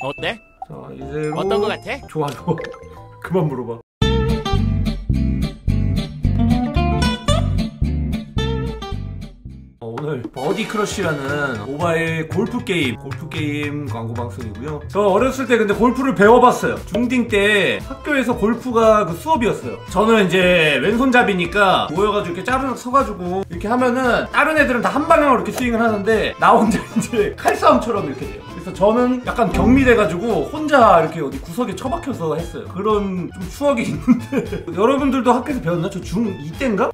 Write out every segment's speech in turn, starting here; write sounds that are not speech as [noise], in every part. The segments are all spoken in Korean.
어때? 자 이제로 어떤 거 같아? 좋아 좋아 [laughs] 그만 물어봐 어, 오늘 버디 크러쉬라는 모바일 골프 게임 골프 게임 광고 방송이고요. 저 어렸을 때 근데 골프를 배워봤어요. 중딩 때 학교에서 골프가 그 수업이었어요. 저는 이제 왼손잡이니까 모여가지고 이렇게 짜르륵 서가지고 이렇게 하면은 다른 애들은 다 한 방향으로 이렇게 스윙을 하는데 나 혼자 [laughs] 이제 칼싸움처럼 이렇게 돼요. 그래서 저는 약간 격리돼가지고 혼자 이렇게 어디 구석에 처박혀서 했어요. 그런 좀 추억이 있는데 [laughs] 여러분들도 학교에서 배웠나? 저 중2 때인가?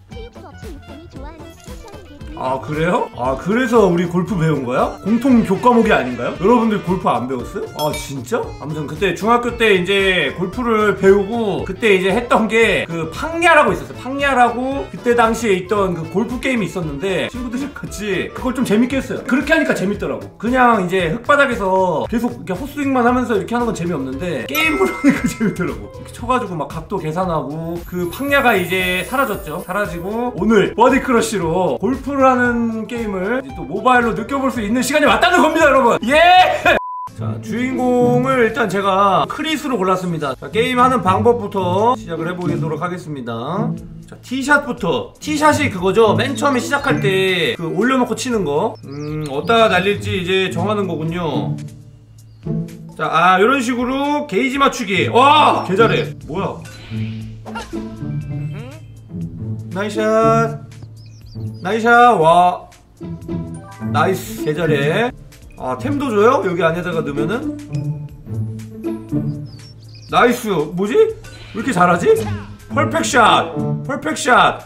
아 그래요? 아 그래서 우리 골프 배운 거야? 공통 교과목이 아닌가요? 여러분들 골프 안 배웠어요? 아 진짜? 아무튼 그때 중학교 때 이제 골프를 배우고 그때 이제 했던 게 그 팡야라고 있었어요 팡야라고 그때 당시에 있던 그 골프 게임이 있었는데 친구들이랑 같이 그걸 좀 재밌게 했어요 그렇게 하니까 재밌더라고 그냥 이제 흙바닥에서 계속 이렇게 헛스윙만 하면서 이렇게 하는 건 재미없는데 게임을 하니까 [laughs] 재밌더라고 이렇게 쳐가지고 막 각도 계산하고 그 팡야가 이제 사라졌죠 사라지고 오늘 버디 크러쉬로 골프를 하는 게임을 또 모바일로 느껴볼 수 있는 시간이 왔다는 겁니다 여러분 예! [laughs] 자 주인공을 일단 제가 크리스로 골랐습니다 자, 게임하는 방법부터 시작을 해보도록 하겠습니다 자 티샷부터 티샷이 그거죠 맨 처음에 시작할 때 그 올려놓고 치는 거음 어디다가 날릴지 이제 정하는 거군요 자, 아, 이런 식으로 게이지 맞추기. 와! 개 잘해. 뭐야? Nice shot. Nice shot, 와. Nice. 개 잘해. 아, 템도 줘요? 여기 안에다가 넣으면은? Nice. 뭐지? 왜 이렇게 잘하지? Perfect shot. Perfect shot.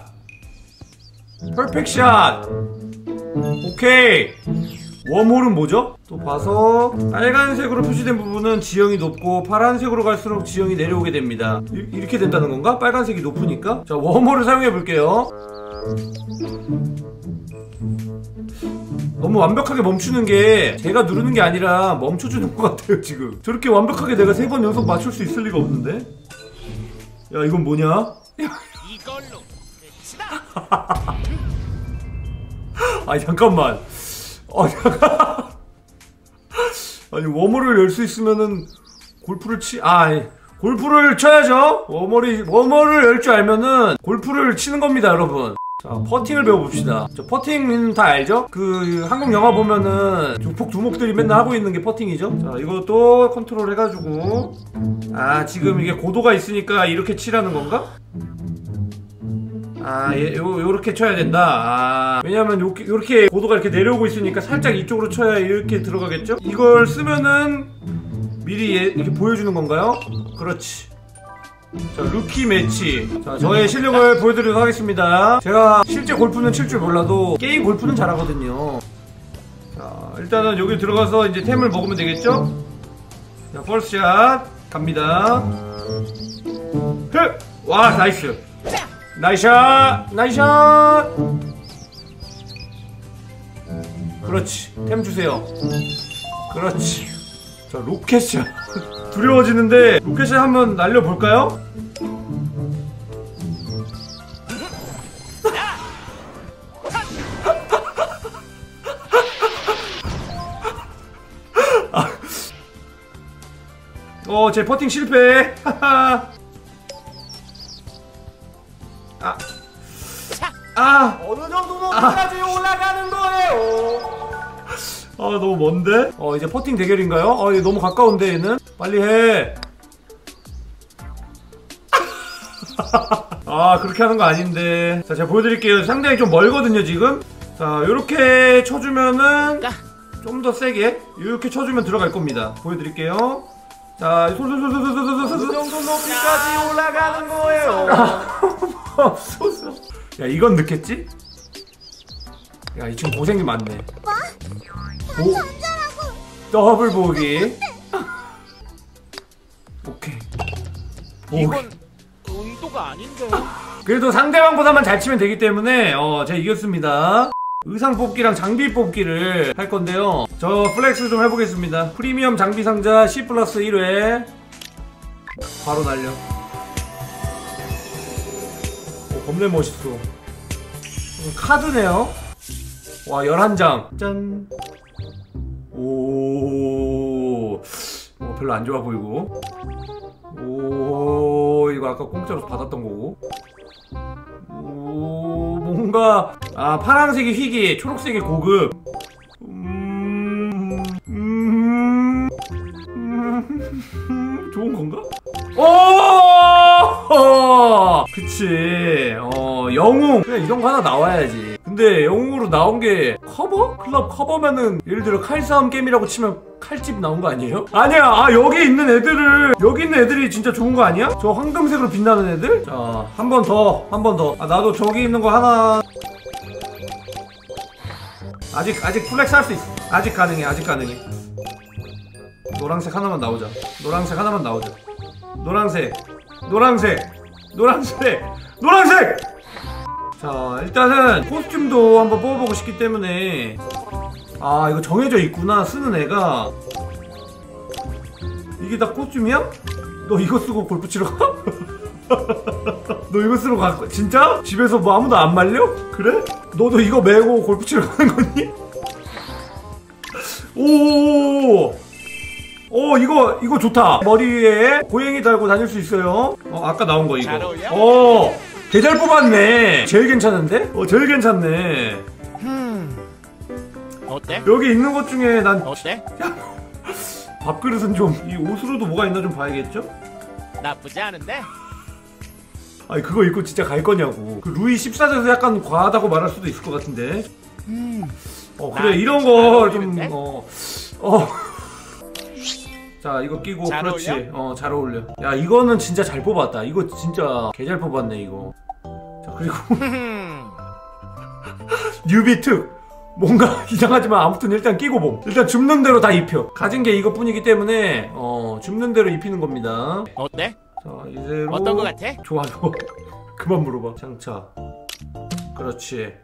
Perfect shot. 오케이. 웜홀은 뭐죠? 또 봐서 빨간색으로 표시된 부분은 지형이 높고 파란색으로 갈수록 지형이 내려오게 됩니다 이, 이렇게 된다는 건가? 빨간색이 높으니까 자 웜홀을 사용해 볼게요 너무 완벽하게 멈추는 게 제가 누르는 게 아니라 멈춰주는 것 같아요 지금. 저렇게 완벽하게 내가 세 번 연속 맞출 수 있을 리가 없는데? 야 이건 뭐냐? 이걸로. [laughs] 아니 잠깐만. 아 잠깐. [laughs] 아니 워머를 열 수 있으면은 골프를 치 아, 아니 골프를 쳐야죠. 워머리 워머를 열 줄 알면은 골프를 치는 겁니다 여러분 자 퍼팅을 배워봅시다 저 퍼팅은 다 알죠? 그 한국 영화 보면은 조폭 두목들이 맨날 하고 있는 게 퍼팅이죠 자 이것도 컨트롤 해가지고 아 지금 이게 고도가 있으니까 이렇게 치라는 건가? 아, 예, 요, 요렇게 쳐야 된다. 아, 왜냐면 요, 요렇게 고도가 이렇게 내려오고 있으니까 살짝 이쪽으로 쳐야 이렇게 들어가겠죠? 이걸 쓰면은 미리 예, 이렇게 보여주는 건가요? 그렇지. 자, rookie match. 자, 저의 실력을 보여드리도록 하겠습니다. 제가 실제 골프는 칠 줄 몰라도 게임 골프는 잘하거든요. 자, 일단은 여기 들어가서 이제 템을 먹으면 되겠죠? 자, first shot 갑니다. 흐! 와, nice. Nice shot! Nice shot! 그렇지. 템 주세요. 그렇지. 자, rocket shot. 두려워지는데, rocket shot 한번 날려볼까요? 아. 어, 제 퍼팅 실패. 아. 아. 어느 정도 높이까지 올라가는 거예요. 아 너무 먼데? 어 이제 퍼팅 대결인가요? 어 이거 너무 가까운데 얘는? 빨리 해. 아 그렇게 하는 거 아닌데. 자 제가 보여드릴게요. 상당히 좀 멀거든요 지금. 자 요렇게 쳐주면은 좀 더 세게 이렇게 쳐주면 들어갈 겁니다. 보여드릴게요. 자 솔솔솔솔솔솔솔솔. 정도 높이까지 올라가는 거예요. 야 이건 넣겠지? 야 이 친구 고생이 많네. 오. 더블 보기. 이. 이건 의도가 아닌데. 그래도 상대방보다만 잘 치면 되기 때문에 어 제가 이겼습니다. 의상 뽑기랑 장비 뽑기를 할 건데요. 저 flex 좀 해보겠습니다. 프리미엄 장비 상자 C 플러스 1회 바로 날려. 오, 겁내 멋있어. 음, 카드네요. 와 11장. 짠. 오. 어, 별로 안 좋아 보이고. 오, 이거 아까 공짜로 받았던 거고. 오, 뭔가 아 파란색이 희귀, 초록색이 고급. 음, 음, 음, [laughs] 좋은 건가? 오, 그치. 어, 영웅. 그냥 이런 거 하나 나와야지. 근데 영웅으로 나온 게 커버? 클럽 커버면은 예를 들어 칼싸움 게임이라고 치면 칼집 나온 거 아니에요? 아니야. 아 여기 있는 애들을 여기 있는 애들이 진짜 좋은 거 아니야? 저 황금색으로 빛나는 애들? 자, 한 번 더. 한 번 더. 아 나도 저기 있는 거 하나 아직 아직 flex 할 수 있어. 아직 가능해. 아직 가능해. 노란색 하나만 나오자. 노란색 하나만 나오자. 노란색. 노란색. 노란색. 노란색. 자, 일단은 코스튬도 한번 뽑아보고 싶기 때문에 아, 이거 정해져 있구나. 쓰는 애가 이게 다 코스튬이야? 너 이거 쓰고 골프 치러 가? [laughs] 너 이거 쓰러 갈 거야? 진짜? 집에서 뭐 아무도 안 말려? 그래? 너도 이거 메고 골프 치러 가는 거니? [laughs] 오! 오 이거 이거 좋다 머리에 고양이 달고 다닐 수 있어요 어 아까 나온 거 이거? 어 개잘 뽑았네 제일 괜찮은데? 어 제일 괜찮네 어때? 여기 있는 것 중에 난 어때? [laughs] 밥그릇은 좀 이 옷으로도 뭐가 있나 좀 봐야겠죠? 나쁘지 않은데? 아니 그거 입고 진짜 갈 거냐고 그 루이 14세에서 약간 과하다고 말할 수도 있을 것 같은데 어 그래 나 이런 잘 거? 좀 어 어. 자 이거 끼고 잘 그렇지. 어울려? 어잘 어울려. 야 이거는 진짜 잘 뽑았다. 이거 진짜 개 잘 뽑았네 이거. 자 그리고 [laughs] 뉴비 특 뭔가 [laughs] 이상하지만 아무튼 일단 끼고 봄. 일단 줍는 대로 다 입혀. 가진 게 이것뿐이기 때문에 어 줍는 대로 입히는 겁니다. 어때? 자 이대로. 어떤 거 같아? 좋아 좋아. [laughs] 그만 물어봐. 장차. 그렇지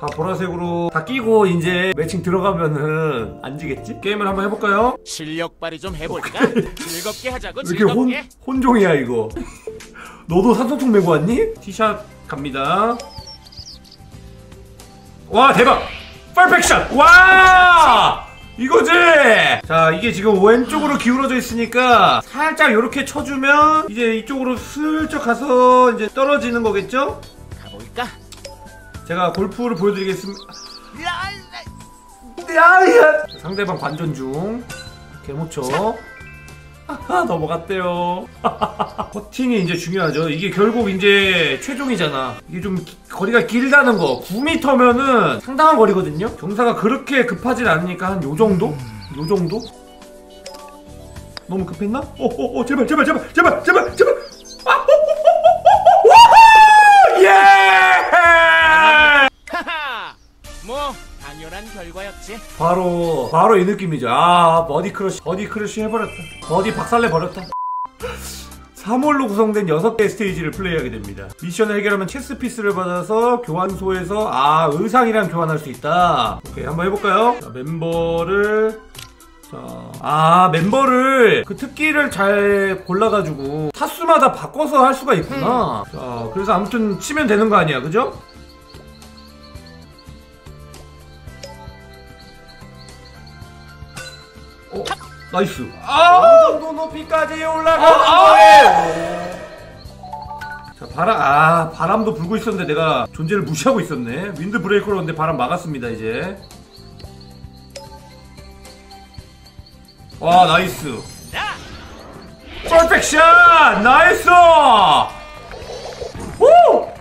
다 보라색으로 다 끼고 이제 매칭 들어가면은 안 지겠지? 게임을 한번 해볼까요? 실력 발휘 좀 해볼까? 즐겁게 하자고 왜 이렇게 혼, 즐겁게 혼종이야 이거 너도 산소통 메고 왔니? 티샷 갑니다 와 대박 퍼펙션 와 이거지 자 이게 지금 왼쪽으로 기울어져 있으니까 살짝 이렇게 쳐주면 이제 이쪽으로 슬쩍 가서 이제 떨어지는 거겠죠? 가볼까? 제가 골프를 보여드리겠습니다. 야야 상대방 관전 중 개무쳐 넘어갔대요. [laughs] 퍼팅이 이제 중요하죠. 이게 결국 이제 최종이잖아. 이게 좀 기- 거리가 길다는 거. 9m면은 상당한 거리거든요. 경사가 그렇게 급하진 않으니까 한 요정도? 요정도? 너무 급했나? 어어어 제발 제발 제발 제발 제발 제발 바로 바로 이 느낌이죠. 아 버디 크러쉬 버디 크러쉬 해버렸다. 버디 박살내 버렸다. 3홀로 구성된 6개의 스테이지를 플레이하게 됩니다. 미션을 해결하면 체스 piece를 받아서 교환소에서 아 의상이랑 교환할 수 있다. 오케이 한번 해볼까요? 자, 멤버를 자, 아 멤버를 그 특기를 잘 골라가지고 타수마다 바꿔서 할 수가 있구나. 자 그래서 아무튼 치면 되는 거 아니야, 그죠? Nice. 아, 정도 높이까지 올라가는 아, 아! 거예요. 자, 바람, 아, 바람도 불고 있었는데 내가 존재를 무시하고 있었네. 윈드 브레이커로는데 바람 막았습니다, 이제. 와, nice. 자! Perfection! Nice! 오!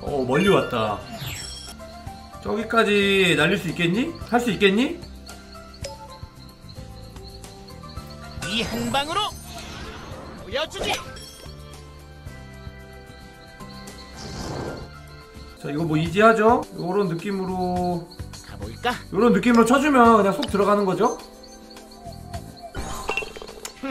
어, 멀리 왔다. 저기까지 날릴 수 있겠니? 할 수 있겠니? 이 한 방으로 보여주지 자, 이거 뭐 easy하죠? 요런 느낌으로, 가볼까? 요런 느낌으로 쳐주면 그냥 쏙 들어가는 거죠?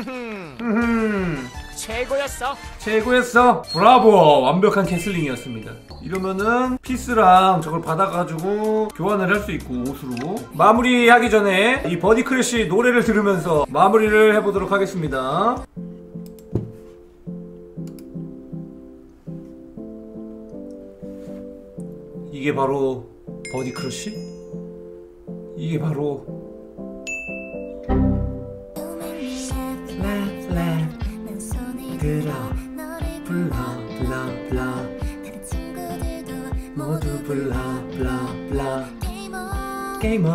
흠. 최고였어 최고였어. 브라보. 완벽한 castling이었습니다. 이러면은 piece랑 저걸 받아가지고 교환을 할 수 있고 옷으로 마무리하기 전에 이 버디 크러쉬 노래를 들으면서 마무리를 해보도록 하겠습니다. 이게 바로 버디 크러쉬? 이게 바로 들어. 불러 불러 불러 모두 불러 불러 불러 게임은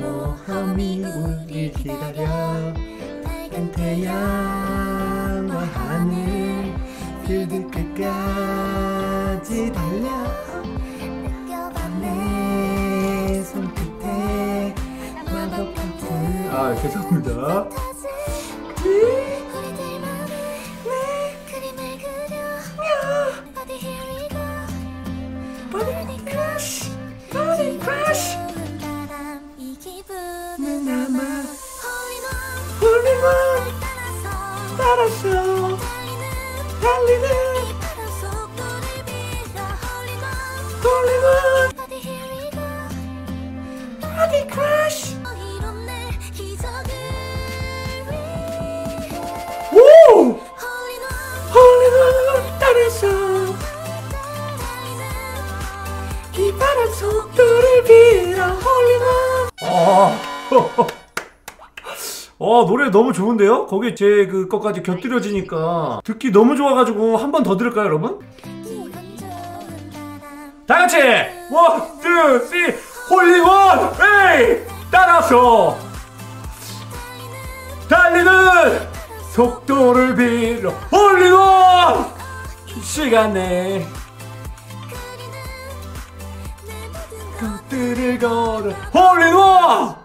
모험이 우릴 기다려. 빨간 태양과 하늘. 길드 끝까지 달려. 아 죄송합니다 Bye. 어, 노래 너무 좋은데요? 거기에 제 그 것까지 곁들여지니까 듣기 너무 좋아가지고 한 번 더 들을까요, 여러분? 기분 좋은 바람 다 같이 원, 투, 쓰리, 홀리원, 에이! 따라서 달리는 속도를 빌어 홀리원 시간에 내 것들을 걸어 홀리원